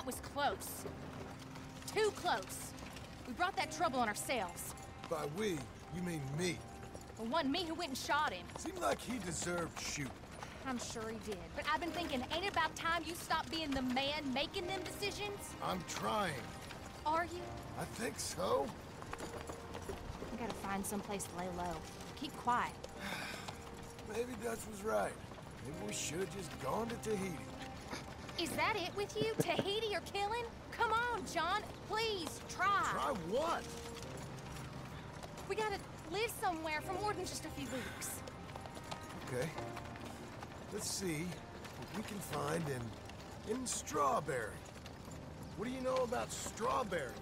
That was close. Too close. We brought that trouble on ourselves. By we, you mean me. It wasn't me who went and shot him. Seemed like he deserved shooting. I'm sure he did. But I've been thinking, ain't it about time you stop being the man making them decisions? I'm trying. Are you? I think so. We gotta find some place to lay low. Keep quiet. Maybe Dutch was right. Maybe we should have just gone to Tahiti. Is that it with you? Tahiti or killing? Come on, John. Please, try. Try what? We gotta live somewhere for more than just a few weeks. Okay. Let's see what we can find in... in Strawberry. What do you know about Strawberry?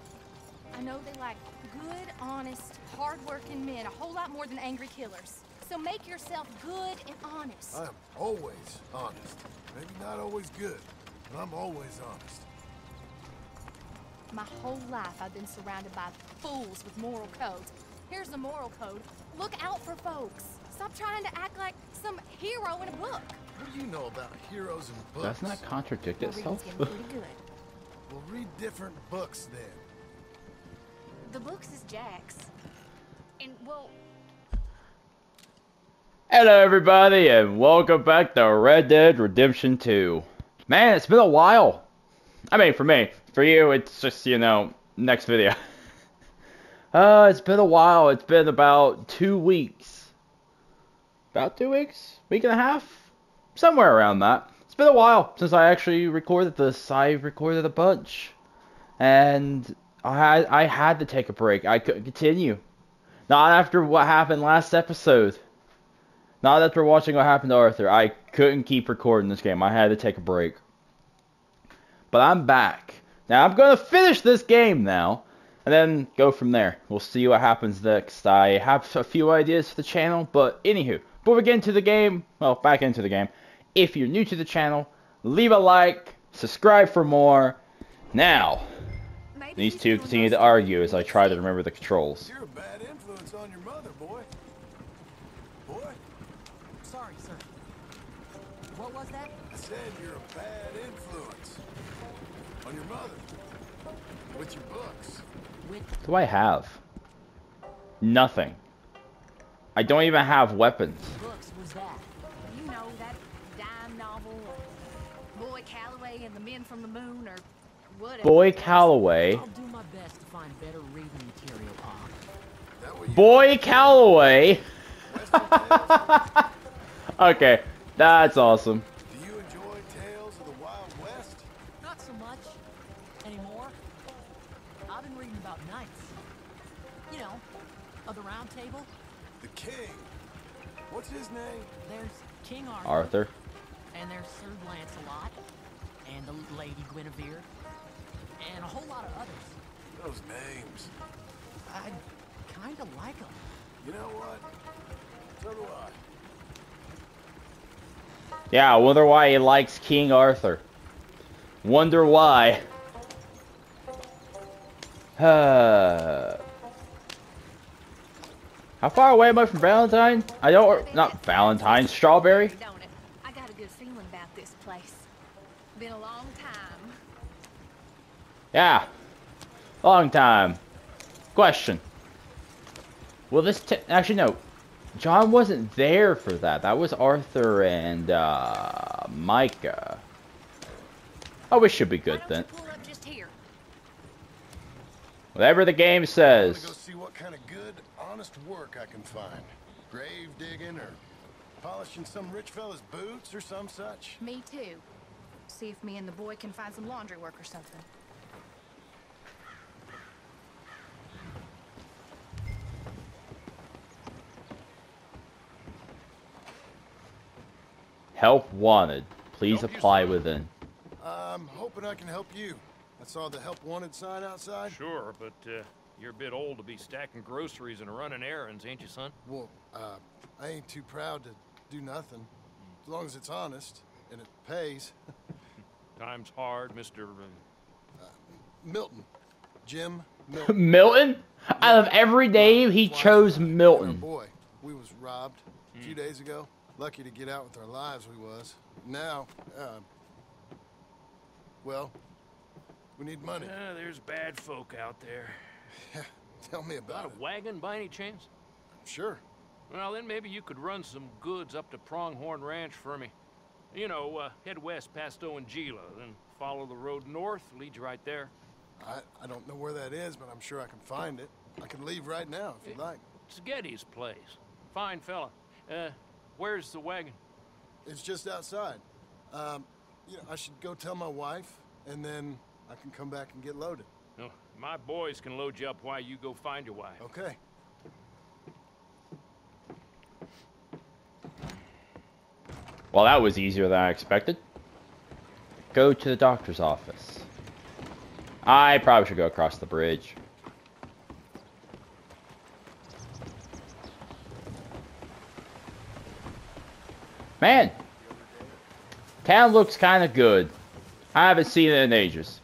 I know they like good, honest, hard-working men a whole lot more than angry killers. So make yourself good and honest. I'm always honest. Maybe not always good, I'm always honest. My whole life I've been surrounded by fools with moral codes. Here's the moral code. Look out for folks. Stop trying to act like some hero in a book. What do you know about heroes and books? Doesn't that contradict Well, itself? good. We'll read different books then. The books is Jack's. And, well, Hello everybody and welcome back to Red Dead Redemption 2. Man, it's been a while. I mean, for me. For you, it's just, you know, next video. Uh, it's been a while. It's been about two weeks. About two weeks? Week and a half? Somewhere around that. It's been a while since I actually recorded this. I recorded a bunch. And I had, I had to take a break. I couldn't continue. Not after what happened last episode. Not after watching what happened to Arthur. I couldn't keep recording this game. I had to take a break. But I'm back. Now I'm going to finish this game now. And then go from there. We'll see what happens next. I have a few ideas for the channel. But anywho, before we get into the game, well, back into the game. If you're new to the channel, leave a like, subscribe for more. Now, these two continue to argue as I try to remember the controls. Said you're a bad influence on your mother. With your books. What do I have? Nothing. I don't even have weapons. books was that? You know, that dime novel, Boy Calloway and the Men from the Moon, or whatever. Boy Calloway. I'll do my best to find better reading material, Pop. That what you Boy Calloway. Okay, that's awesome. Arthur, Arthur. and there's Sir Lancelot, and the Lady Guinevere, and a whole lot of others. Those names. I kind of like them. You know what? So do I. Yeah, I wonder why he likes King Arthur. Wonder why. Uh, How far away am I from Valentine? I don't. Not Valentine. Strawberry. Don't it? I got a good feeling about this place. Been a long time. Yeah. Long time. Question. Will this t actually no? John wasn't there for that. That was Arthur and uh, Micah. Oh, we should be good then. don't you pull up just here? Whatever the game says. go see what kind of good, honest work I can find. Grave digging or polishing some rich fella's boots or some such. Me too. See if me and the boy can find some laundry work or something. Help wanted. Please Help apply sir. within. I'm hoping I can help you. I saw the help wanted sign outside. Sure, but uh, you're a bit old to be stacking groceries and running errands, ain't you, son? Well, uh, I ain't too proud to do nothing. As long as it's honest and it pays. Time's hard, Mr. Uh, Milton. Jim Milton. Milton? Out of every name, he chose now. And our Milton. boy, we was robbed a few days ago. Lucky to get out with our lives, we was. Now, uh, well, We need money. Uh, there's bad folk out there. Yeah, Tell me Got about a it. wagon by any chance? Sure. Well, then maybe you could run some goods up to Pronghorn Ranch for me. You know, uh, head west past Owanjila, then follow the road north, leads you right there. I, I don't know where that is, but I'm sure I can find it. I can leave right now if you'd like. It's Geddes' place. Fine fella. Uh, where's the wagon? It's just outside. Um, you know, I should go tell my wife, and then I can come back and get loaded. No, my boys can load you up while you go find your wife. Okay. Well, that was easier than I expected. Go to the doctor's office. I probably should go across the bridge. Man, town looks kind of good. I haven't seen it in ages.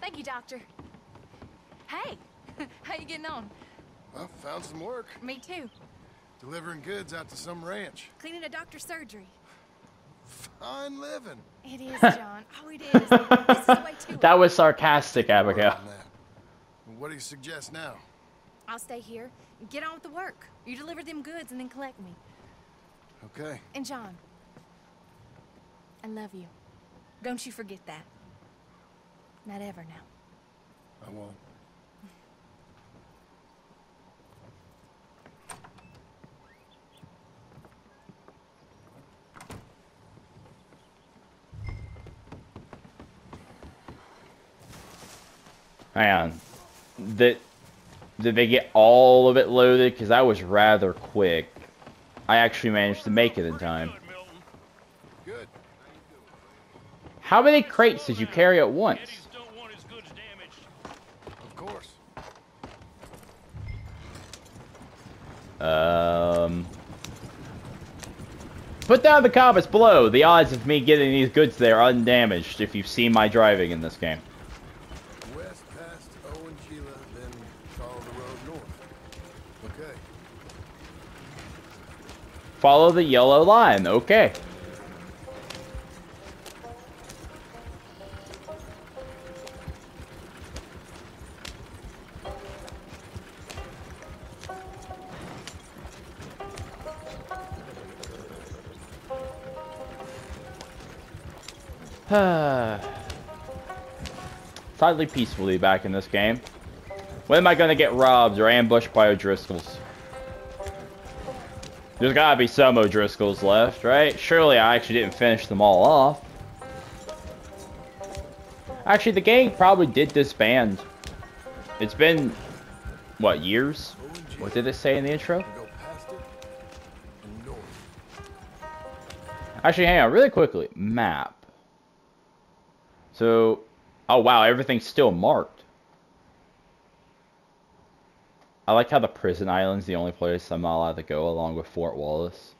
Thank you, Doctor. Hey, how you getting on? Well, found some work. Me too. Delivering goods out to some ranch. Cleaning a doctor's surgery. Fine living. It is, John. Oh, it is. this is the way to. That was sarcastic, Abigail. Oh, on that. What do you suggest now? I'll stay here. and Get on with the work. You deliver them goods and then collect me. Okay. And John, I love you. Don't you forget that. Not ever now. I won't. Hang on. Did, did they get all of it loaded? Because I was rather quick. I actually managed to make it in time. How many crates did you carry at once? Of course. Um. Put down the comments below the odds of me getting these goods there undamaged if you've seen my driving in this game. West past Owen Sheila, then follow the road north. Okay. Follow the yellow line, okay. Slightly peacefully back in this game. When am I gonna get robbed or ambushed by O'Driscolls? There's gotta be some O'Driscolls left, right? Surely I actually didn't finish them all off. Actually, the gang probably did disband. It's been, what, years? What did it say in the intro? Actually, hang on, really quickly. Map. So, oh wow, everything's still marked. I like how the prison island's the only place I'm not allowed to go along with Fort Wallace.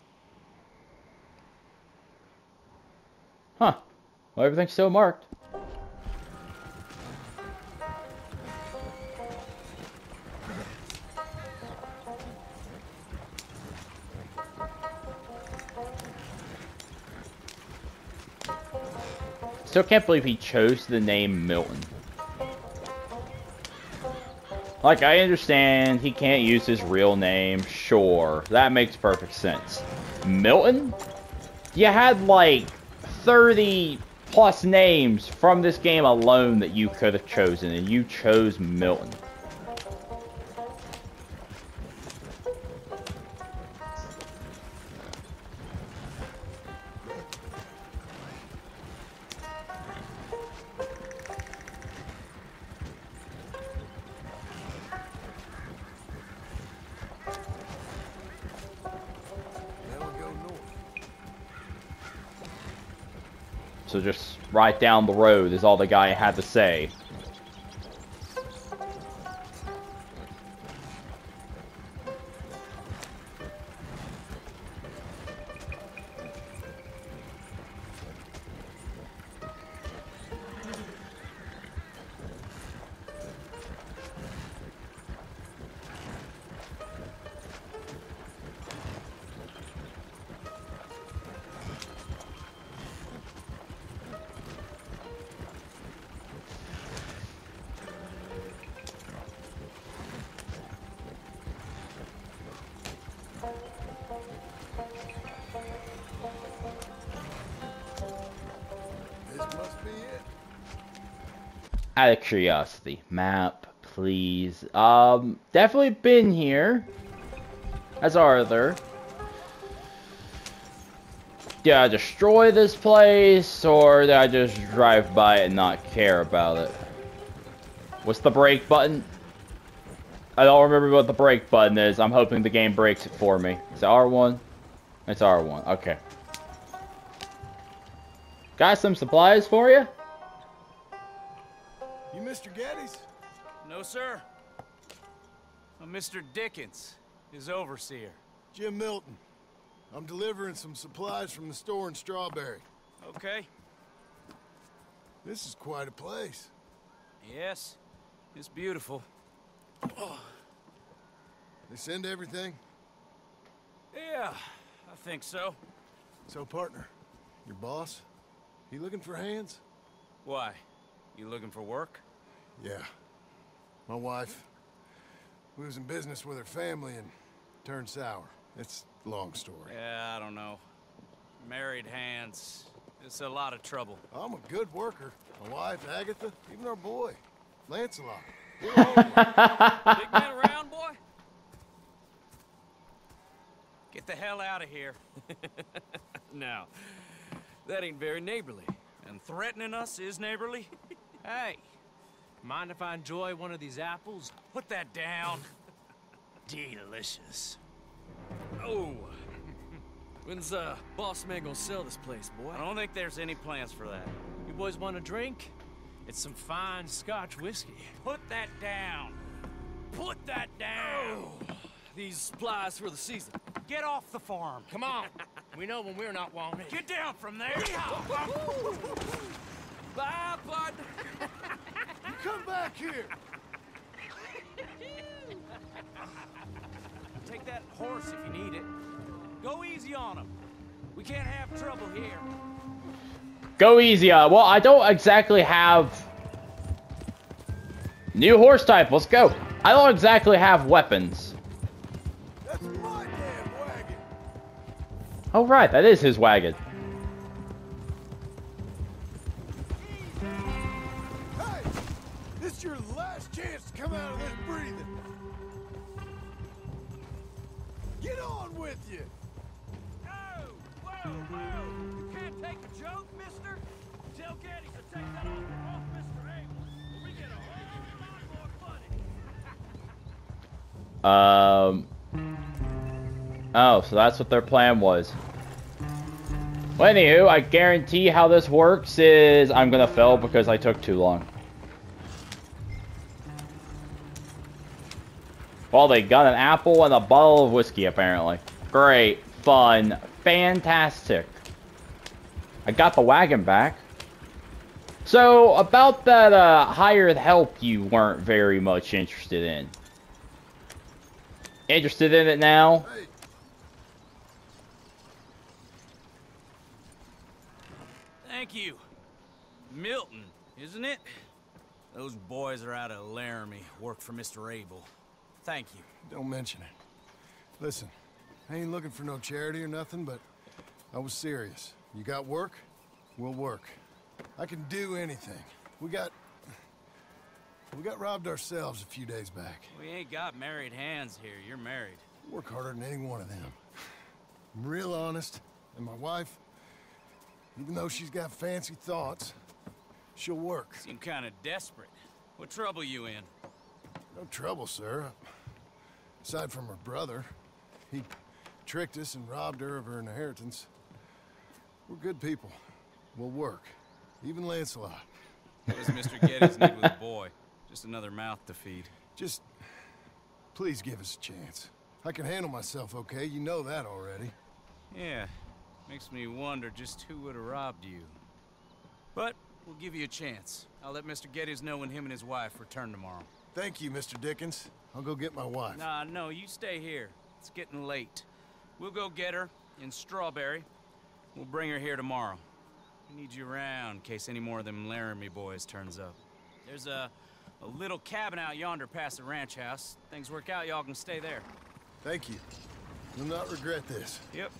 Huh. Well, everything's still marked. Still can't believe he chose the name Milton. Like, I understand he can't use his real name, sure. That makes perfect sense. Milton? You had, like, 30 plus names from this game alone that you could have chosen, and you chose Milton. Right down the road is all the guy had to say. Out of curiosity, map, please. Um, definitely been here. As Arthur. Did I destroy this place, or did I just drive by and not care about it? What's the brake button? I don't remember what the brake button is. I'm hoping the game breaks it for me. Is it R1? It's R1. Okay. Got some supplies for you? You Mr. Geddes? No, sir. I'm Mr. Dickens, his overseer. Jim Milton. I'm delivering some supplies from the store in Strawberry. Okay. This is quite a place. Yes, it's beautiful. They send everything? Yeah, I think so. So, partner, your boss, he looking for hands? Why? You looking for work? Yeah. My wife, we was in business with her family and turned sour. It's a long story. Yeah, I don't know. Married hands. It's a lot of trouble. I'm a good worker. My wife, Agatha, even our boy, Lancelot. We're all one. Big man around, boy? Get the hell out of here. now, that ain't very neighborly. And threatening us is neighborly? hey, Mind if I enjoy one of these apples? put that down. Delicious. Oh. When's uh boss man gonna sell this place, boy? I don't think there's any plans for that. You boys want a drink? It's some fine Scotch whiskey. Put that down. Put that down. These supplies for the season. Get off the farm. Come on. we know when we're not wanted. Get down from there. Bye, bud. Come back here! Take that horse if you need it. Go easy on him. We can't have trouble here. Go easy. Uh, well, I don't exactly have new horse type. Let's go. I don't exactly have weapons. That's my damn wagon! Oh right, that is his wagon. So that's what their plan was. Well, anywho, I guarantee how this works is I'm gonna fail because I took too long. Well, they got an apple and a bottle of whiskey, apparently. Great. Fun. Fantastic. I got the wagon back. So, about that uh, hired help you weren't very much interested in. Interested in it now? Hey! Thank you. Milton, isn't it? Those boys are out of Laramie, work for Mr. Abel. Thank you. Don't mention it. Listen, I ain't looking for no charity or nothing, but I was serious. You got work? We'll work. I can do anything. We got... We got robbed ourselves a few days back. We ain't got married hands here. You're married. Work harder than any one of them. I'm real honest, and my wife, even though she's got fancy thoughts, she'll work. Seem kind of desperate. What trouble you in? No trouble, sir. Aside from her brother, he tricked us and robbed her of her inheritance. We're good people. We'll work. Even Lancelot. What does Mr. Geddes need with a boy? Just another mouth to feed. Just please give us a chance. I can handle myself okay, you know that already. Yeah, makes me wonder just who would have robbed you. But we'll give you a chance. I'll let Mr. Geddes know when him and his wife return tomorrow. Thank you, Mr. Dickens. I'll go get my wife. Nah, no, you stay here. It's getting late. We'll go get her in Strawberry. We'll bring her here tomorrow. We need you around in case any more of them Laramie boys turns up. There's a, a little cabin out yonder past the ranch house. Things work out, y'all can stay there. Thank you. You'll not regret this. Yep.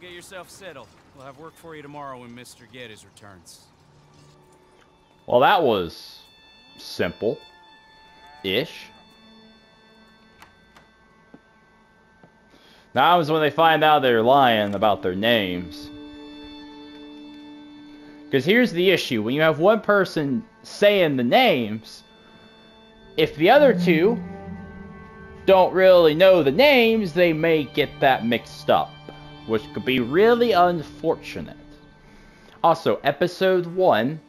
Get yourself settled. We'll have work for you tomorrow when Mr. Geddes returns. Well, that was simple ish. Now is when they find out they're lying about their names. Because here's the issue when you have one person saying the names, if the other two don't really know the names, they may get that mixed up, which could be really unfortunate. Also, episode 1.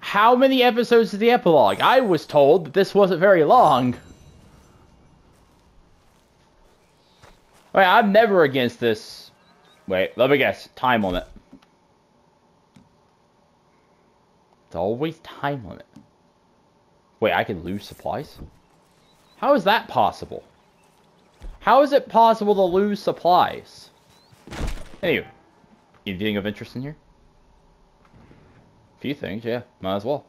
How many episodes is the epilogue? I was told that this wasn't very long. Wait, I'm never against this. Wait, let me guess. Time limit. It's always time limit. Wait, I can lose supplies? How is that possible? How is it possible to lose supplies? Anyway, anything of interest in here? A few things, yeah, might as well.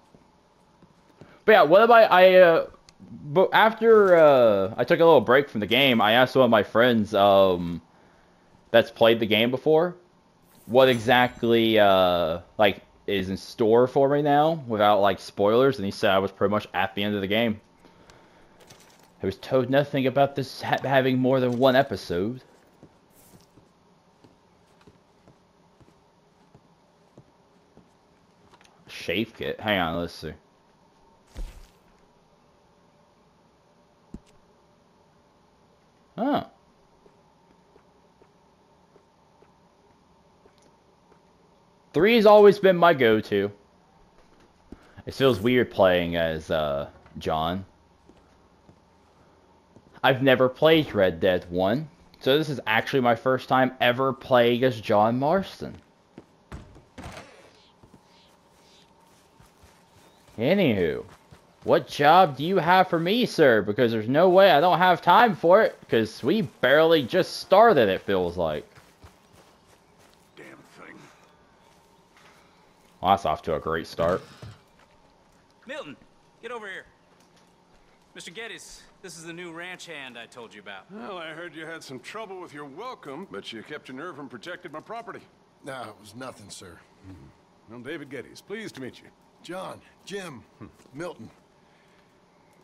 But yeah, what about I? Uh, but after uh, I took a little break from the game, I asked one of my friends um, that's played the game before, what exactly uh, like is in store for me now without like spoilers, and he said I was pretty much at the end of the game. I was told nothing about this ha having more than one episode. Shave kit. Hang on, let's see. Oh. Three has always been my go-to. It feels weird playing as uh, John. I've never played Red Dead 1, so this is actually my first time ever playing as John Marston. Anywho, what job do you have for me, sir? Because there's no way I don't have time for it, because we barely just started, it feels like. Damn thing. Well, that's off to a great start. Milton, get over here. Mr. Geddes, this is the new ranch hand I told you about. Well, I heard you had some trouble with your welcome, but you kept your nerve and protected my property. No, it was nothing, sir. Hmm. I'm David Geddes. Pleased to meet you. John, Jim, Milton.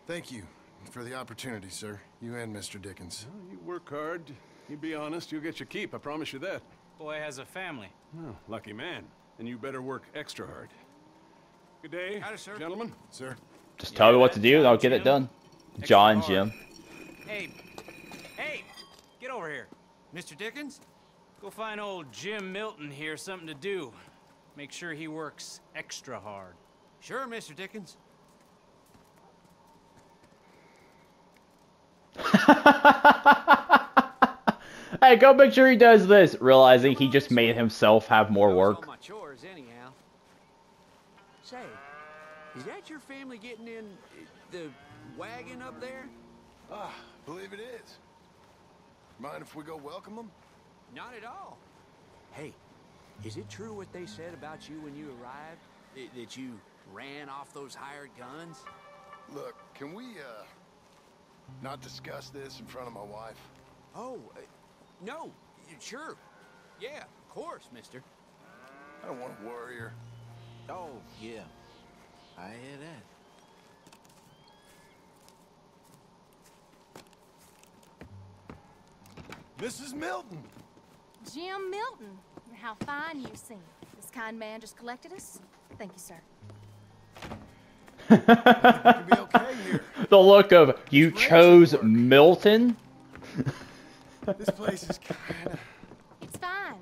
Thank you for the opportunity, sir. You and Mr. Dickens. Well, you work hard. You be honest, you'll get your keep. I promise you that. Boy has a family. Oh, lucky man. And you better work extra hard. Good day, Howdy, sir. gentlemen. Sir? Just tell me what to do and I'll get it done. John, hard. Jim. Hey, hey, get over here. Mr. Dickens? Go find old Jim Milton here something to do. Make sure he works extra hard. Sure, Mr. Dickens. Hey, go make sure he does this, realizing he just made himself have more work. Chores, anyhow. Say, is that your family getting in uh, the wagon up there? Ah, believe it is. Mind if we go welcome them? Not at all. Hey, is it true what they said about you when you arrived? That- That you ran off those hired guns? Look, can we, uh, not discuss this in front of my wife? Oh, uh, no. Sure. Yeah, of course, mister. I don't want to worry her. Oh, yeah. I hear that. Mrs. Milton! Jim Milton, how fine you seem. This kind man just collected us. Thank you, sir. You'll be okay here. The look of, you chose Milton? This place is kinda... It's fine.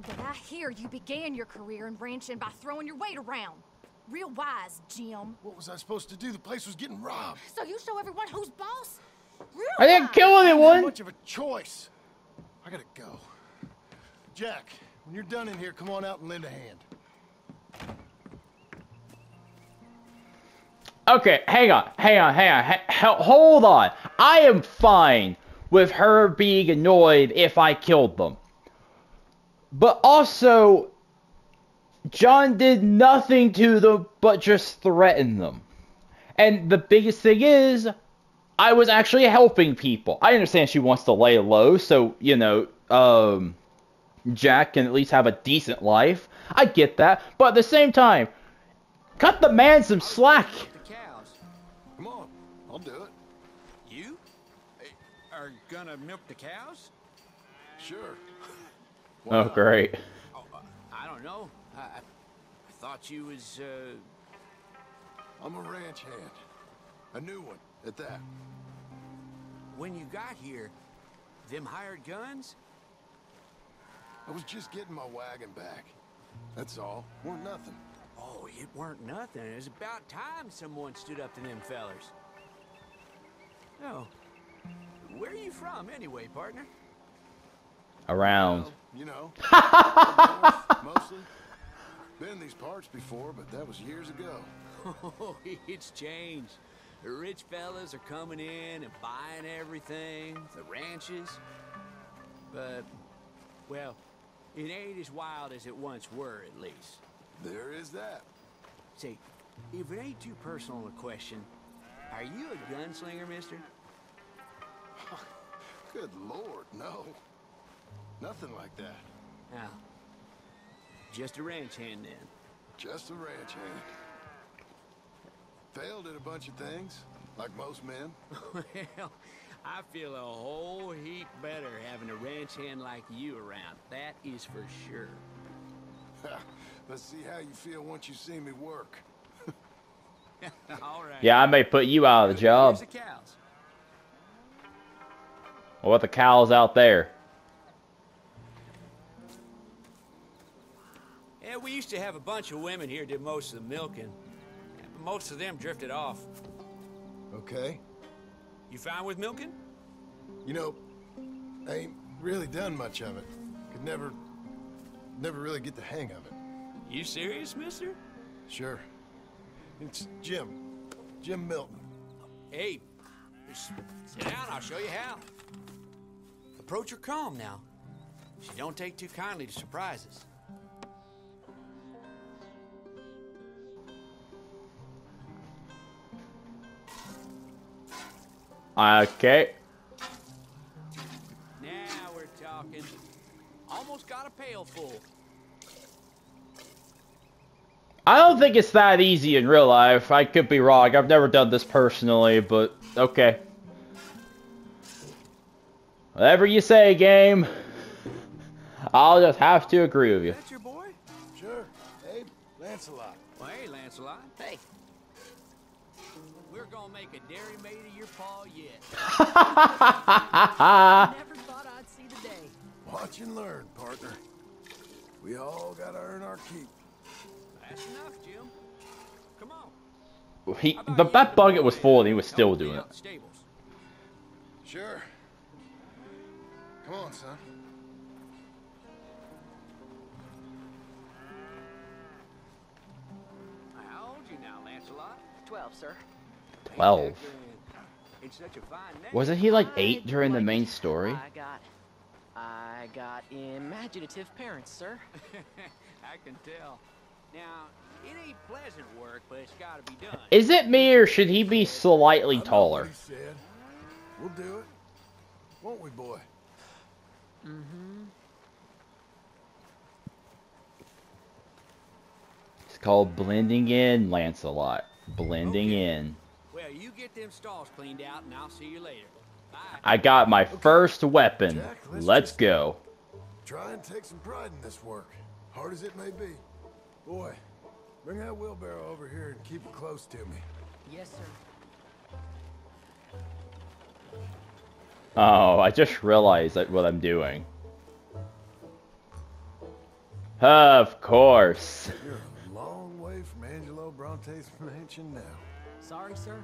But I hear you began your career in ranching by throwing your weight around. Real wise, Jim. What was I supposed to do? The place was getting robbed. So you show everyone who's boss? Real I didn't wise. kill Not anyone! much of a choice. I gotta go. Jack, when you're done in here, come on out and lend a hand. Okay, hang on, hang on, hang on, ha- hold on. I am fine with her being annoyed if I killed them. But also, John did nothing to them but just threaten them. And the biggest thing is, I was actually helping people. I understand she wants to lay low, so, you know, um, Jack can at least have a decent life. I get that. But at the same time, Cut the man some slack. The cows. Come on, I'll do it. You eh, are gonna milk the cows? Sure. Oh, great. Oh, uh, I don't know. I, I, I thought you was, uh, I'm a ranch hand. A new one, at that. when you got here, them hired guns? I was just getting my wagon back. That's all. Weren't nothing. Oh, it weren't nothing. It was about time someone stood up to them fellers. Oh. Where are you from, anyway, partner? Around. Well, you know. north, mostly. Been in these parts before, but that was years ago. Oh, it's changed. The rich fellas are coming in and buying everything, the ranches. But, well, it ain't as wild as it once were, at least. There is that. Say, if it ain't too personal a question, are you a gunslinger, mister? Good lord, no. Nothing like that. Now, just a ranch hand then. Just a ranch hand. Failed at a bunch of things, like most men. well, I feel a whole heap better having a ranch hand like you around. That is for sure. Let's see how you feel once you see me work. All right. Yeah, I may put you out of the job. Here's the cows. What about the cows out there? Yeah, we used to have a bunch of women here did most of the milking. But most of them drifted off. Okay? You fine with milking? You know, I ain't really done much of it. Could never, never really get the hang of it. You serious, mister? Sure. It's Jim. Jim Milton. Hey, just sit down, I'll show you how. Approach her calm now. She don't take too kindly to surprises. Okay. Now we're talking. Almost got a pail full. I don't think it's that easy in real life. I could be wrong. I've never done this personally, but okay. Whatever you say, game. I'll just have to agree with you. That's your boy? Sure. Abe, Lancelot. Well, hey, Lancelot. Hey. We're gonna make a dairy maid of your paw yet. Never thought I'd see the day. Watch and learn, partner. We all gotta earn our keep. That's enough, Jim. Come on. He, How about the, you that and bucket was full and he was still doing it. Sure. Come on, son. How old you now, Lancelot? Twelve, sir. Twelve. It's such a fine name. Wasn't he like eight during the main story? I got, I got imaginative parents, sir. I can tell. Now, it ain't pleasant work, but it's gotta be done. Is it me or should he be slightly taller? said. We'll do it. Won't we, boy? Mm-hmm. It's called blending in, Lancelot. Blending Okay. in. Well, you get them stalls cleaned out, and I'll see you later. Bye. I got my first weapon. Jack, let's Let's go. Try and take some pride in this work, hard as it may be. Boy, bring that wheelbarrow over here and keep it close to me. Yes, sir. Oh, I just realized that what I'm doing. Of course. You're a long way from Angelo Bronte's mansion now. Sorry, sir.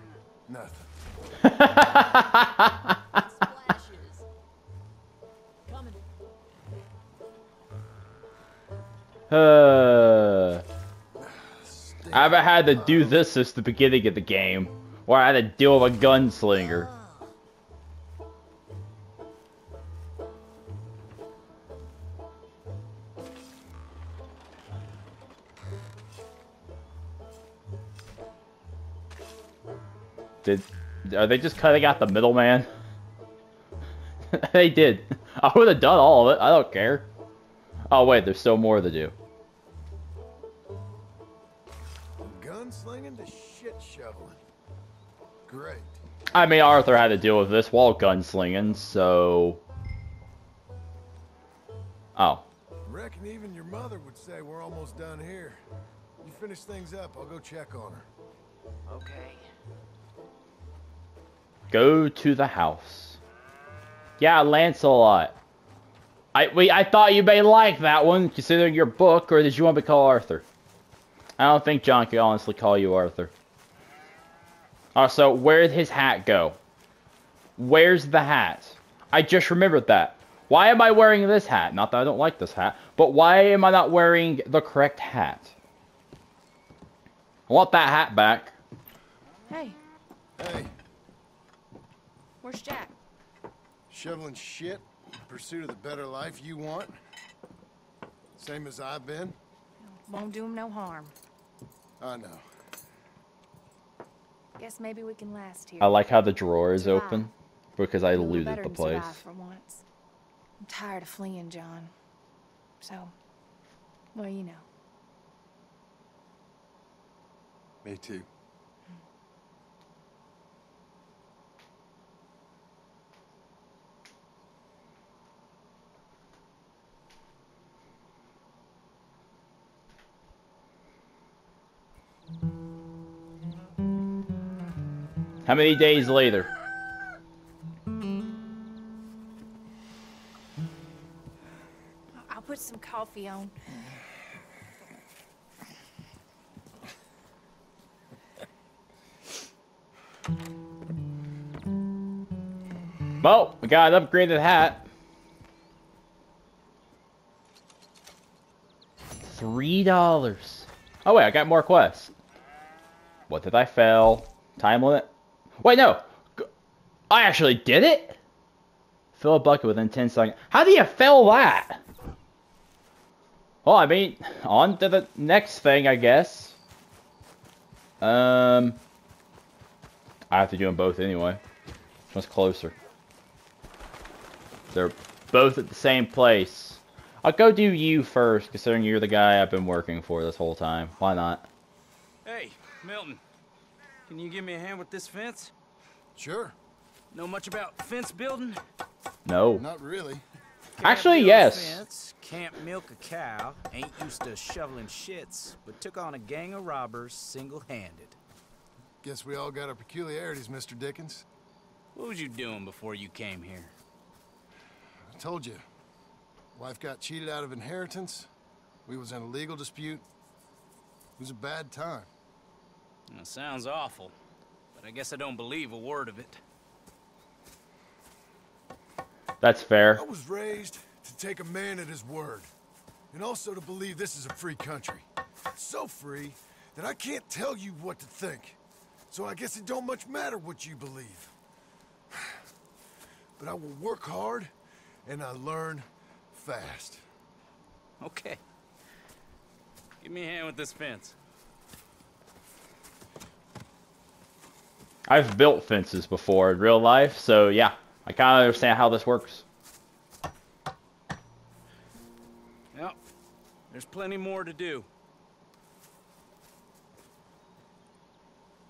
Nothing. Uh, I haven't had to do this since the beginning of the game, where I had to deal with a gunslinger. Did are they just cutting out the middleman? they did. I would have done all of it. I don't care. Oh wait, there's still more to do. Great. I mean, Arthur had to deal with this while gunslinging, so. Oh. Reckon even your mother would say we're almost done here. You finish things up, I'll go check on her. Okay. Go to the house. Yeah, Lancelot. I we I thought you may like that one, considering your book, or did you want me to call Arthur? I don't think John could honestly call you Arthur. Uh, also, where did his hat go? Where's the hat? I just remembered that. Why am I wearing this hat? Not that I don't like this hat, but why am I not wearing the correct hat? I want that hat back. Hey, Hey, where's Jack? shoveling shit in pursuit of the better life you want? Same as I've been? Won't do him no harm. I know. Guess maybe we can last here. I like how the drawer is open because I looted better the than place. survive For once. I'm tired of fleeing, John. So, well, you know. Me too. Hmm. How many days later? I'll put some coffee on. Well, we got an upgraded hat. Three dollars. Oh wait, I got more quests. What did I fail? Time limit? Wait, no. I actually did it. Fill a bucket within 10 seconds. How do you fill that? Well, I mean, on to the next thing, I guess. Um, I have to do them both anyway. Which one's closer? They're both at the same place. I'll go do you first, considering you're the guy I've been working for this whole time. Why not? Hey, Milton. Can you give me a hand with this fence? Sure. Know much about fence building? No. Not really. Actually, build a yes. Fence, can't milk a cow, ain't used to shoveling shits, but took on a gang of robbers single-handed. Guess we all got our peculiarities, Mr. Dickens. What was you doing before you came here? I told you. Wife got cheated out of inheritance. We was in a legal dispute. It was a bad time. That sounds awful, but I guess I don't believe a word of it. That's fair. I was raised to take a man at his word. And also to believe this is a free country. So free that I can't tell you what to think. So I guess it don't much matter what you believe. But I will work hard and I learn fast. Okay. Give me a hand with this fence. I've built fences before in real life, so yeah, I kind of understand how this works. Yep. There's plenty more to do.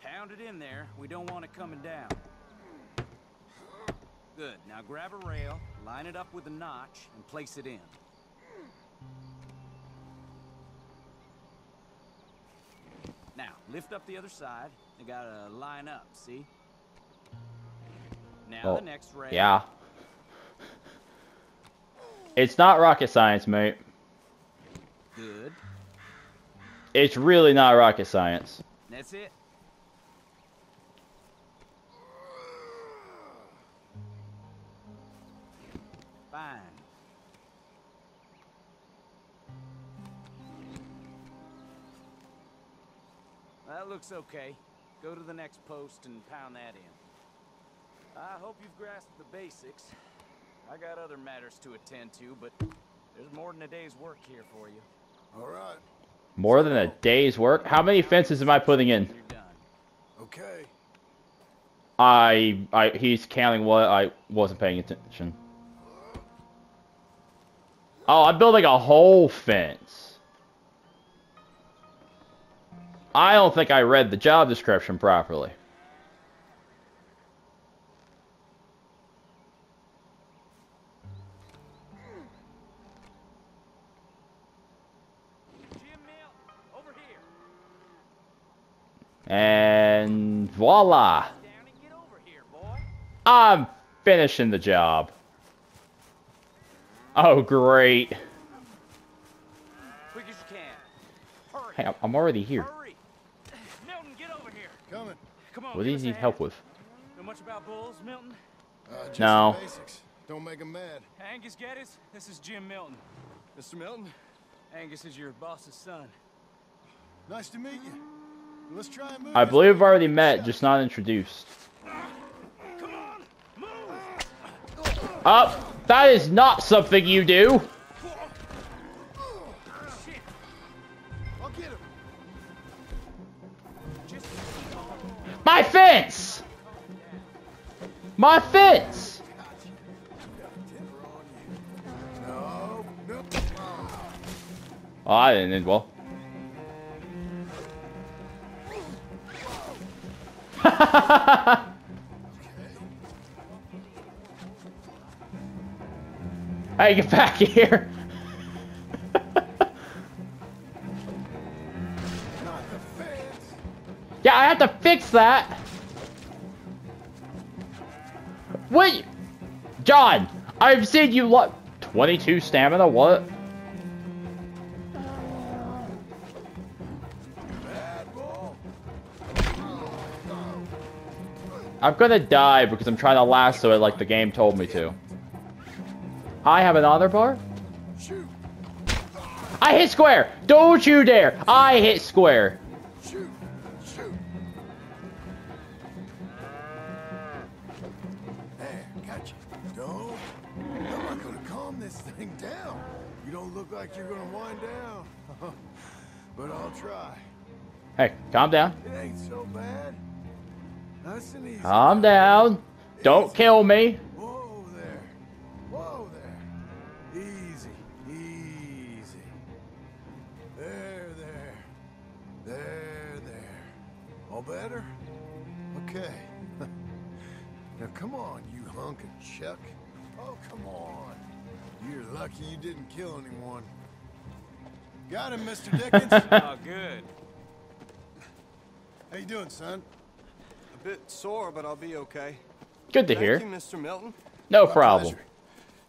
Pound it in there. We don't want it coming down. Good. Now grab a rail, line it up with a notch, and place it in. Now, lift up the other side. You gotta line up, see? Now Oh, the next rail. yeah. It's not rocket science, mate. Good. It's really not rocket science. That's it. Fine. That looks okay. Go to the next post and pound that in. I hope you've grasped the basics. I got other matters to attend to, but there's more than a day's work here for you. All right. More than a day's work? How many fences am I putting in? You're done. Okay. I, I, he's counting what I wasn't paying attention. Oh, I'm building a whole fence. I don't think I read the job description properly. And voila! I'm finishing the job. Oh, great. Quick as you can. Hurry. Hey, I'm already here. Hurry. Milton, get over here. Coming. Come on. What do you need help with? Know much about bulls, Milton? Uh, just No. basics. Don't make them mad. Angus Geddes, this is Jim Milton. Mr. Milton, Angus is your boss's son. nice to meet you. Let's try and move I believe I've already met, just not introduced. Come on, move! Up! that is not something you do! My fence! My fence! Oh, I didn't end well. hey, get back here! Yeah, I have to fix that. Wait, John, I've seen you what? 22 stamina? What? I'm gonna die because I'm trying to lasso it like the game told me to. I have an honor bar? I hit square! Don't you dare! I hit square! Don't. I'm not gonna calm this thing down. You don't look like you're gonna wind down. but I'll try. Hey, calm down. It ain't so bad. Nice and easy. Calm down. Don't kill me. Got him, Mr. Dickens. Oh, good. How you doing, son? A bit sore, but I'll be okay. Good to Thank hear. you, Mr. Milton. No My problem. pleasure.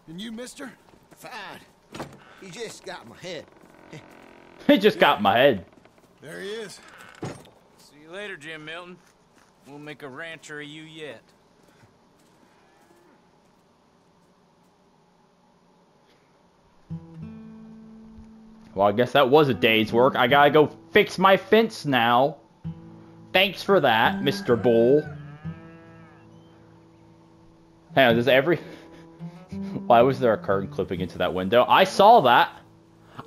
And you, mister? Fine. He just got my head. He just got my head. There he is. See you later, Jim Milton. We'll make a rancher of you yet. Well, I guess that was a day's work. I gotta go fix my fence now. Thanks for that, Mr. Bull. Hang on, does every... Why was there a curtain clipping into that window? I saw that.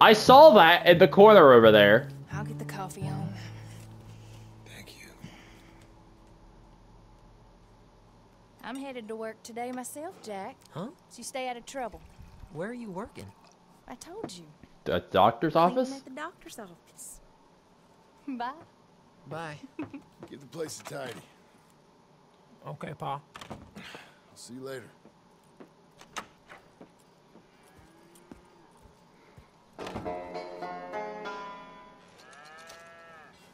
I saw that in the corner over there. I'll get the coffee on. Thank you. I'm headed to work today myself, Jack. Huh? So you stay out of trouble. Where are you working? I told you. The doctor's office? At the doctor's office. Bye. Bye. Get the place tidy. okay, Pa. I'll see you later.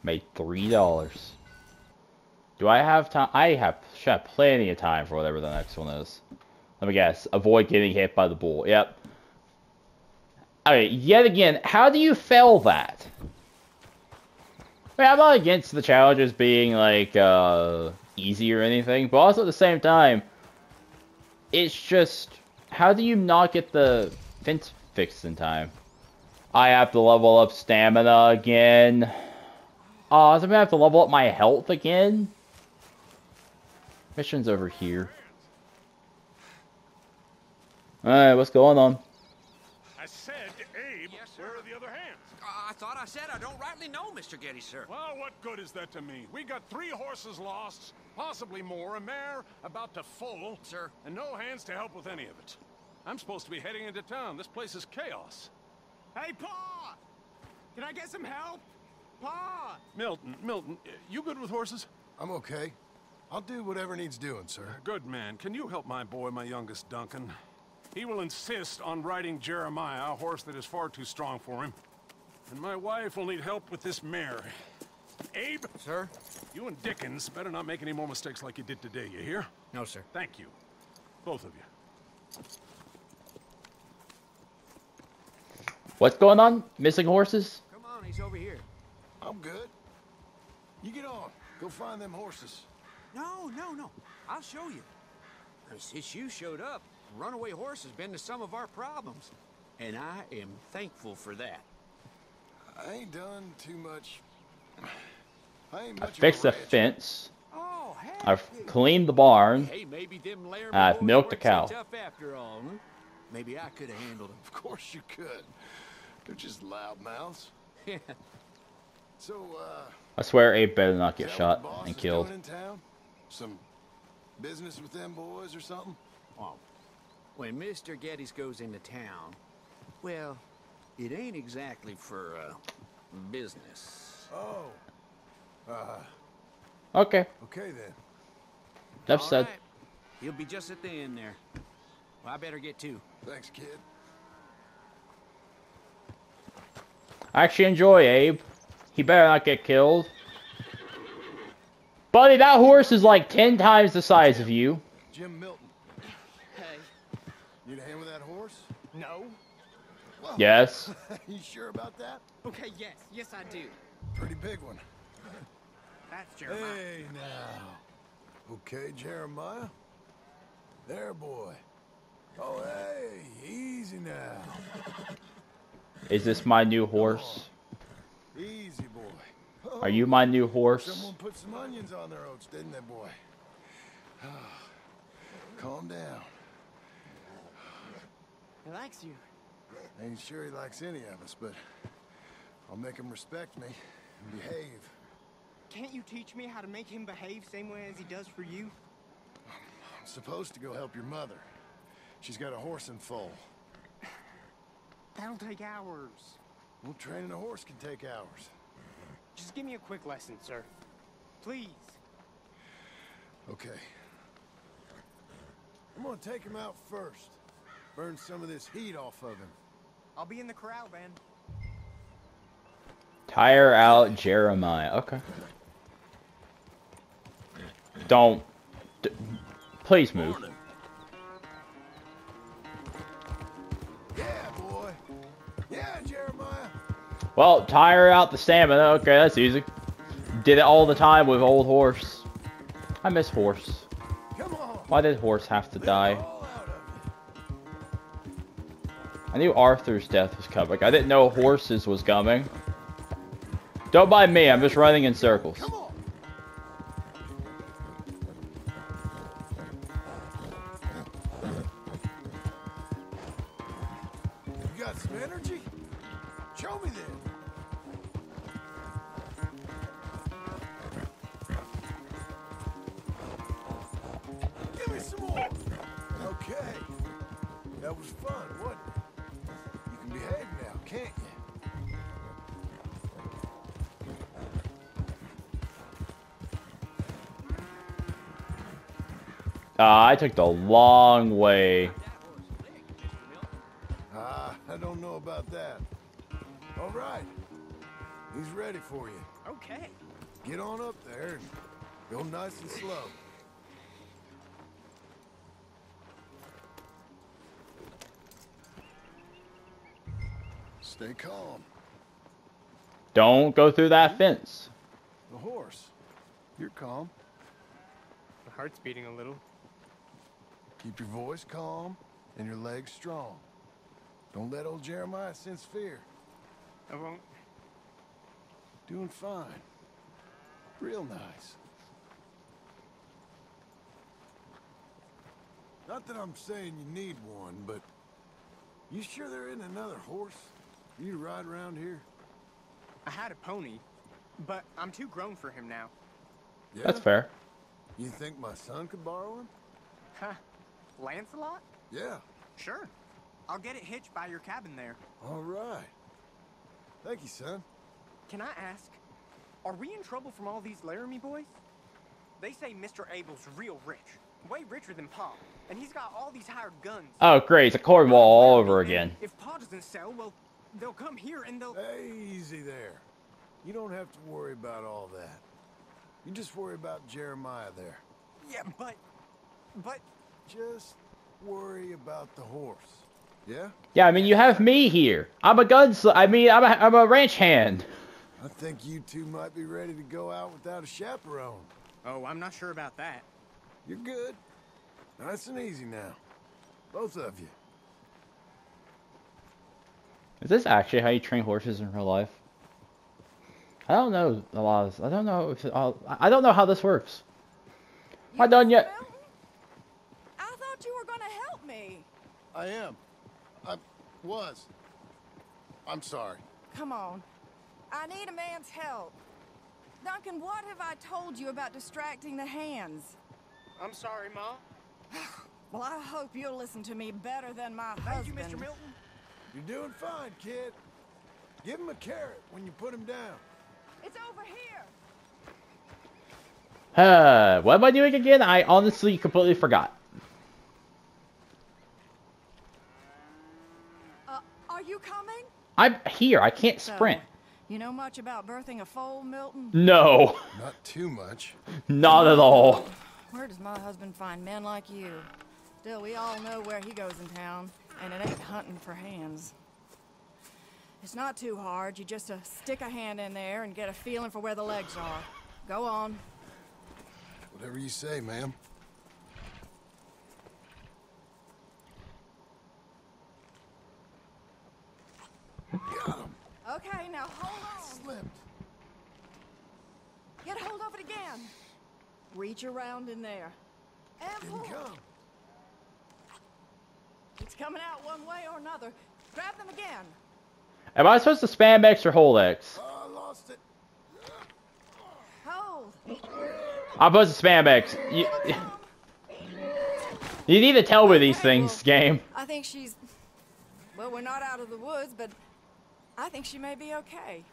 Made three dollars. Do I have time? I have should have plenty of time for whatever the next one is. Let me guess. Avoid getting hit by the bull. Yep. Okay, yet again, how do you fail that? I mean, I'm not against the challenges being like uh, easy or anything, but also at the same time, it's just how do you not get the fence fixed in time? I have to level up stamina again. Oh, so I'm gonna have to level up my health again? Mission's over here. Alright, what's going on? I said, Abe, where are the other hands? Uh, I thought I said I don't rightly know, Mr. Geddes, sir. Well, what good is that to me? We got three horses lost, possibly more, a mare about to foal, Sir. and no hands to help with any of it. I'm supposed to be heading into town. This place is chaos. Hey, Pa! Can I get some help? Pa! Milton, Milton, uh, you good with horses? I'm okay. I'll do whatever needs doing, sir. Good man. Can you help my boy, my youngest Duncan? He will insist on riding Jeremiah, a horse that is far too strong for him. And my wife will need help with this mare. Abe? Sir? You and Dickens better not make any more mistakes like you did today, you hear? No, sir. Thank you. Both of you. What's going on? Missing horses? Come on, he's over here. I'm good. You get on. Go find them horses. No, no, no. I'll show you. Since you showed up, runaway horse has been to some of our problems. And I am thankful for that. I ain't done too much. I ain't I fixed the a fence. Oh, hey. I've cleaned the barn. Hey, maybe them I've milked a cow. tough after all, huh? Maybe I could have handled them. Of course you could. They're just loud mouths. Yeah. So, uh, I swear Abe better not get is shot and is killed. doing in town? Some business with them boys or something? Well, when Mr. Geddes goes into town, well, it ain't exactly for, uh, business. Oh. Uh, Okay, okay then. enough All said. right. He'll be just at the end there. Well, I better get to. Thanks, kid. I actually enjoy Abe. He better not get killed. Buddy, that horse is like 10 times the size of you. Jim Milton. Hey. Need a hand with that horse? No? Well, Yes. you sure about that? Okay, yes. Yes, I do. Pretty big one. That's Jeremiah. Hey, now. Okay, Jeremiah. There, boy. Oh, hey, easy now. Is this my new horse? Easy, boy. Are you my new horse? Someone put some onions on their oats, didn't they, boy? Calm down. He likes you. Ain't sure he likes any of us, but I'll make him respect me and behave. Can't you teach me how to make him behave same way as he does for you? I'm supposed to go help your mother. She's got a horse in foal. That'll take hours. Well, training a horse can take hours. Just give me a quick lesson, sir. Please. Okay. I'm gonna take him out first. Burn some of this heat off of him. I'll be in the corral then. Tire out Jeremiah. Okay. Don't. D please move. Yeah, boy. Yeah, Jeremiah. Well, tire out the stamina. Okay, that's easy. Did it all the time with old horse. I miss horse. Come on. Why did horse have to die? I knew Arthur's death was coming. I didn't know horses was coming. Don't mind me, I'm just running in circles. Took the long way. Ah, I don't know about that. All right. He's ready for you. Okay. Get on up there and go nice and slow. Stay calm. Don't go through that fence. The horse. You're calm. My heart's beating a little. Keep your voice calm and your legs strong. Don't let old Jeremiah sense fear. I won't. Doing fine. Real nice. Not that I'm saying you need one, but you sure there isn't another horse for you to ride around here? I had a pony, but I'm too grown for him now. Yeah? That's fair. You think my son could borrow him? Huh. Lancelot? Yeah. Sure. I'll get it hitched by your cabin there. All right. Thank you, son. Can I ask, Are we in trouble from all these Laramie boys? They say Mr. Abel's real rich. Way richer than Pa. And he's got all these hired guns. Oh, great. It's a Cornwall all over again. If Pa doesn't sell, well, they'll come here and they'll... Easy there. You don't have to worry about all that. You just worry about Jeremiah there. Yeah, but... But... Just worry about the horse. Yeah? Yeah, I mean, you have me here. I'm a gunslinger. I mean, I'm a, I'm a ranch hand. I think you two might be ready to go out without a chaperone. Oh, I'm not sure about that. You're good. Nice and easy now. Both of you. Is this actually how you train horses in real life? I don't know a lot of this. I don't know if it, all, I don't know how this works. Am I done yet? I thought you were gonna help me. I am. I was. I'm sorry. Come on. I need a man's help. Duncan, what have I told you about distracting the hands? I'm sorry, Ma. Well, I hope you'll listen to me better than my Thank husband. you, Mr. Milton. You're doing fine, kid. Give him a carrot when you put him down. It's over here. Uh, what am I doing again? I honestly completely forgot. Uh, are you coming? I'm here. I can't So, sprint. You know much about birthing a foal, Milton? No, Not too much. not at all. Where does my husband find men like you? Still, we all know where he goes in town, and it ain't hunting for hands. It's not too hard. You just uh, stick a hand in there and get a feeling for where the legs are. Go on. Whatever you say, ma'am. Okay, now hold on. Slipped. Get hold of it again. Reach around in there. And Didn't pull. come. It's coming out one way or another. Grab them again. Am I supposed to spam X or hold X? Oh, I lost it. Hold. I'm supposed to spam X. You, you need to tell me these things, game. I think she's. Well, we're not out of the woods, but I think she may be okay.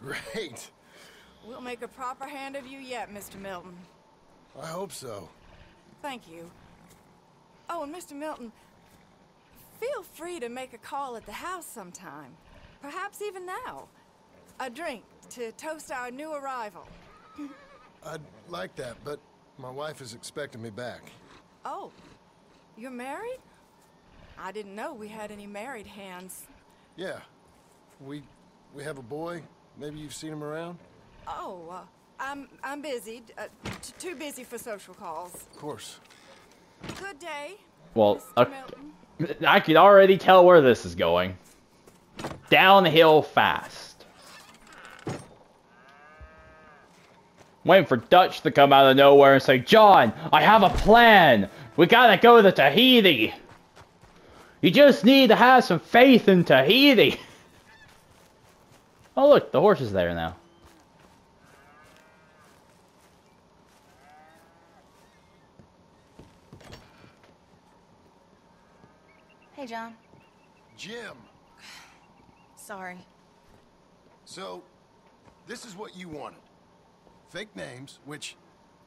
Great. We'll make a proper hand of you yet, Mr. Milton. I hope so. Thank you. Oh, and Mr. Milton, feel free to make a call at the house sometime. Perhaps even now. A drink to toast our new arrival. I'd like that, but my wife is expecting me back. Oh, you're married? I didn't know we had any married hands. Yeah. We we have a boy. Maybe you've seen him around? Oh, uh, I'm I'm busy. Uh, t- too busy for social calls. Of course. Good day. Well, Mr. uh, I can already tell where this is going. Downhill fast. Waiting for Dutch to come out of nowhere and say, John, I have a plan. We gotta go to Tahiti. You just need to have some faith in Tahiti. Oh, look, the horse is there now. Hey, John. Jim. Sorry. So, this is what you wanted. Fake names, which,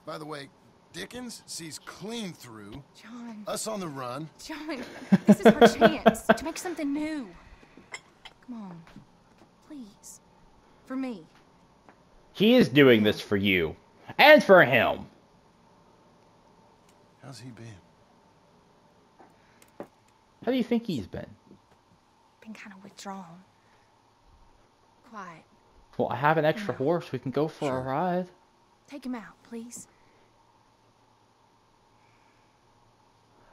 by the way, Dickens sees clean through. John. Us on the run. John, this is our chance to make something new. Come on. Please. For me. He is doing this for you. And for him. How's he been? How do you think he's been? Been kind of withdrawn. Quiet. Well, I have an extra horse. We can go for a ride. Take him out, please.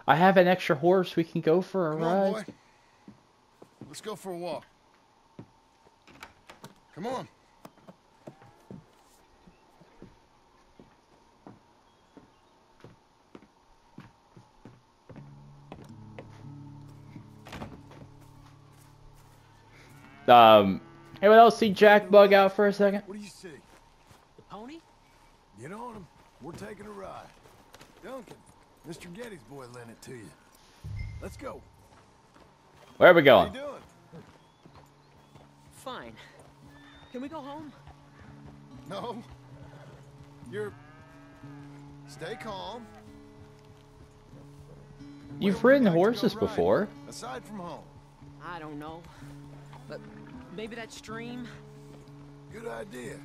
I have an extra horse. We can go for a Come on, ride. boy. Let's go for a walk. Come on. Um, anyone else see Jack bug out for a second? What do you see? The pony? Get on him. We're taking a ride. Duncan, Mr. Geddes' boy lent it to you. Let's go. Where are we How going? you doing? Fine. Can we go home? No. You're... Stay calm. You've Where ridden like horses before. Aside from home. I don't know. But maybe that stream? Good idea.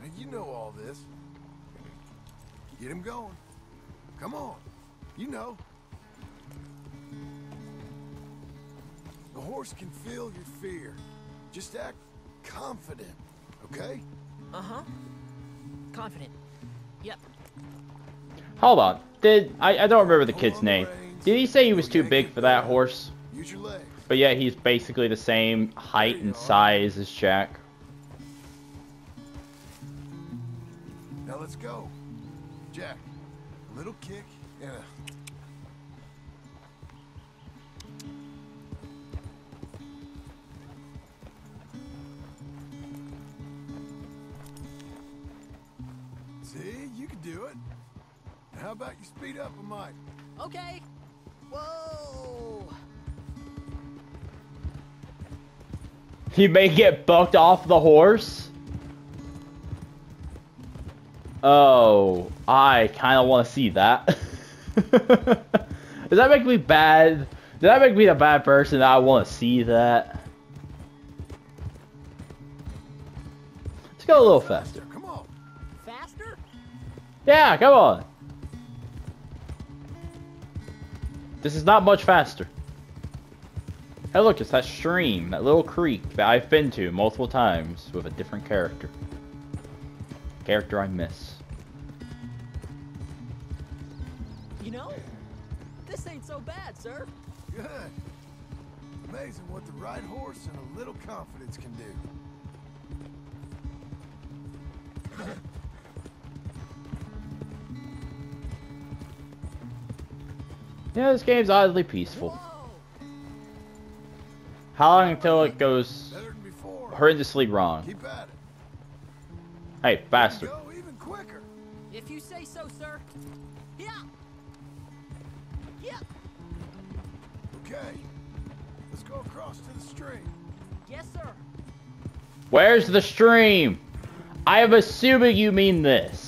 Now, you know all this. Get him going. Come on. You know. The horse can feel your fear. Just act confident, okay? Uh-huh. Confident. Yep. Hold on. Did I, I don't remember the kid's name. Did he say he was too big for that horse? Use your legs. But yeah, he's basically the same height and size as Jack. Now let's go. Jack, a little kick and a... speed up a mite? Okay. Whoa. He may get bucked off the horse. Oh, I kind of want to see that. Does that make me bad? Does that make me a bad person that I want to see that? Let's go a little faster. Come on. Faster? Yeah, come on. This is not much faster. Hey look, it's that stream, that little creek that I've been to multiple times with a different character. Character I miss. You know, this ain't so bad, sir. Good. Amazing what the right horse and a little confidence can do. Yeah, this game's oddly peaceful. How long until it goes horrendously wrong? Keep at it. Hey, faster. Go even quicker. If you say so, sir. Yeah. Yeah. Okay. Let's go across to the stream. Yes, sir. Where's the stream? I am assuming you mean this.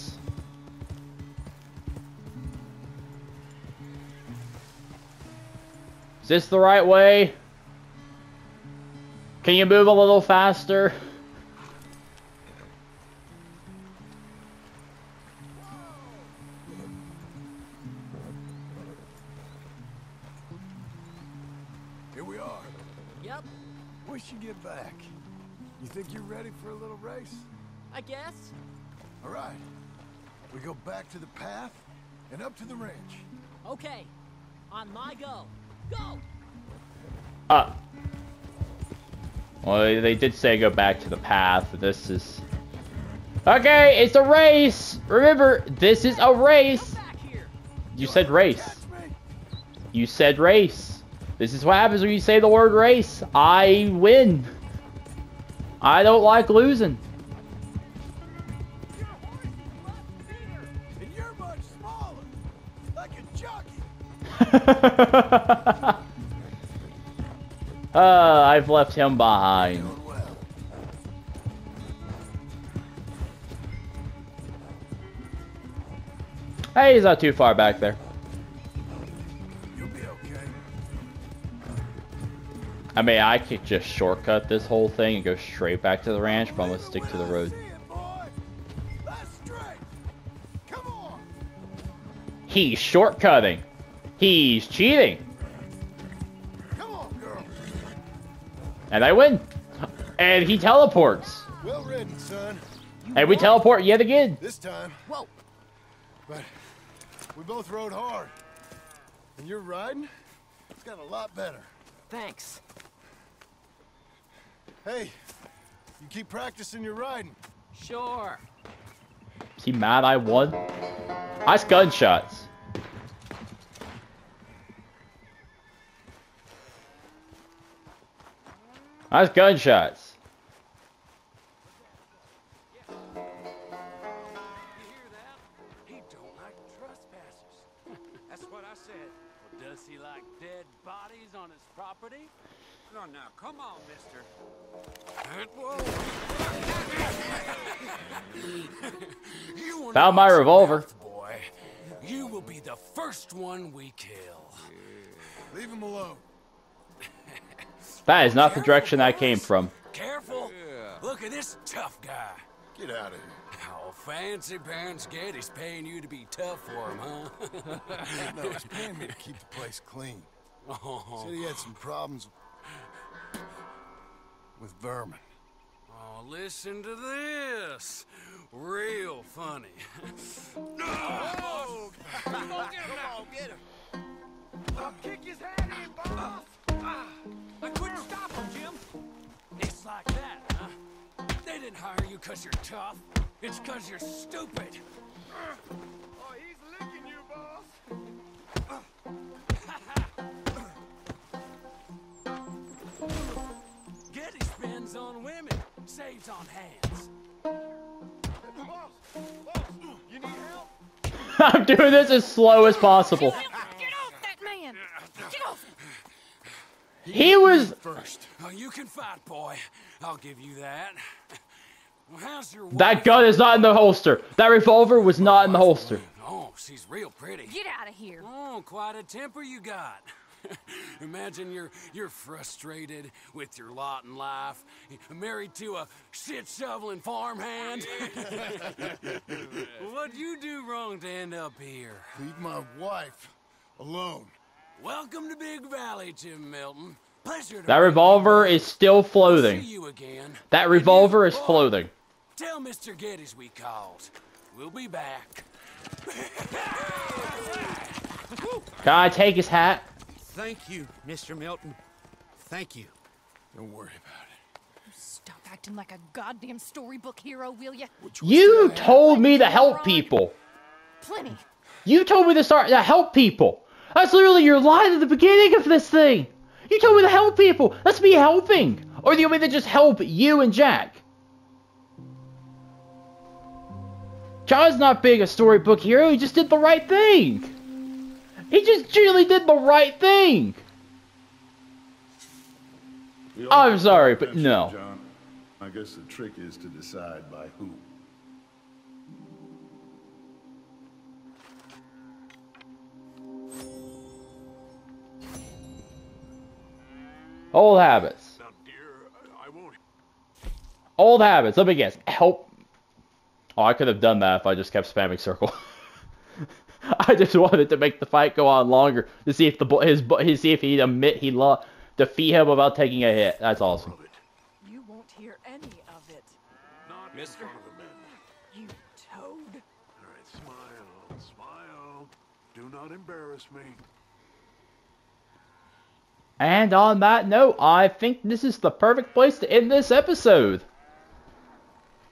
This the right way? Can you move a little faster? They did say go back to the path. This is... Okay, it's a race! Remember, this is a race! You said race. You said race. This is what happens when you say the word race. I win. I don't like losing. And you're much smaller. Like a jockey. Uh, I've left him behind. Hey, he's not too far back there. I mean, I could just shortcut this whole thing and go straight back to the ranch, but I'm gonna stick to the road. He's shortcutting. He's cheating. And I win. And he teleports. Well ridden, son. And we teleport yet again. This time. Whoa. But we both rode hard. And your riding, it's got a lot better. Thanks. Hey, you keep practicing your riding. Sure. Is he mad I won? Nice gunshots. On gunshots. property? No, no, come on, mister. you wanna Found my watch your revolver. mouth, boy. You will be the first one we kill. Leave him alone. That is not the direction I came from. Careful. Look at this tough guy. Get out of here. Oh, fancy pants Geddes' paying you to be tough for him, huh? No, he's paying me to keep the place clean. Oh. Said he had some problems with vermin. Oh, listen to this. Real funny. Oh, come on, get him. I'll kick his head in, boss! Ah, I couldn't stop him, Jim. It's like that, huh? They didn't hire you because you're tough. It's because you're stupid. Oh, he's licking you, boss! Geddes spends on women, saves on hands. Boss! Boss! You need help? I'm doing this as slow as possible. Get off that man! Get off! He was. First. Oh, you can fight, boy. I'll give you that. Well, how's your That gun is not in the holster. That revolver was not in the holster. Oh, she's real pretty. Get out of here! Oh, quite a temper you got. Imagine you're you're frustrated with your lot in life, married to a shit shoveling farmhand. What'd you do wrong to end up here? Leave my wife alone. Welcome to Big Valley, Jim Milton. Pleasure to That meet you. revolver is still See floating. you again. That revolver is floating. Tell Mr. Geddes we called. We'll be back. Can I take his hat? Thank you, Mr. Milton. Thank you. Don't worry about it. Stop acting like a goddamn storybook hero, will ya? You told me to help people. Plenty. You told me to start to help people. That's literally your line at the beginning of this thing. You told me to help people. That's me helping. Or do you want me to just help you and Jack? John's not being a storybook hero. He just did the right thing. He just genuinely did the right thing. I'm sorry, but no. John. I guess the trick is to decide by who. Old habits. Now, dear, I won't. Old habits. Let me guess. Help. Oh, I could have done that if I just kept spamming circle. I just wanted to make the fight go on longer to see if the bo- his bo- his see if he'd admit he lost defeat him without taking a hit. That's awesome. You won't hear any of it. Not Mister? in front of the men. You toad. All right, smile, smile. Do not embarrass me. And on that note, I think this is the perfect place to end this episode.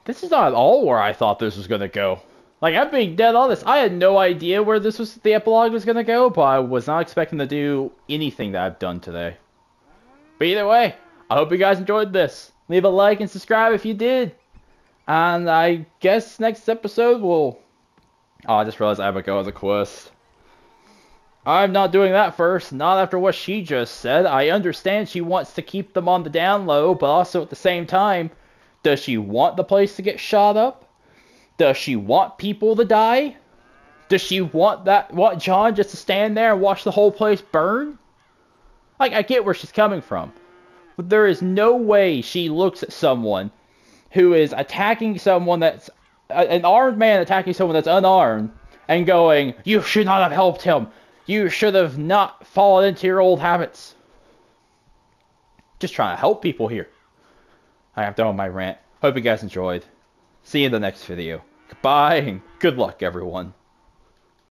This is not at all where I thought this was gonna go. Like I'm being dead honest, I had no idea where this was the epilogue was gonna go, but I was not expecting to do anything that I've done today. But either way, I hope you guys enjoyed this. Leave a like and subscribe if you did. And I guess next episode will. Oh, I just realized I have a go as a quest. I'm not doing that first, not after what she just said. I understand she wants to keep them on the down low, but also at the same time, does she want the place to get shot up? Does she want people to die? Does she want that want John just to stand there and watch the whole place burn? Like I get where she's coming from. But there is no way she looks at someone who is attacking someone that's an armed man attacking someone that's unarmed and going, "You should not have helped him. You should have not fallen into your old habits." Just trying to help people here. I am done with my rant. Hope you guys enjoyed. See you in the next video. Goodbye and good luck, everyone.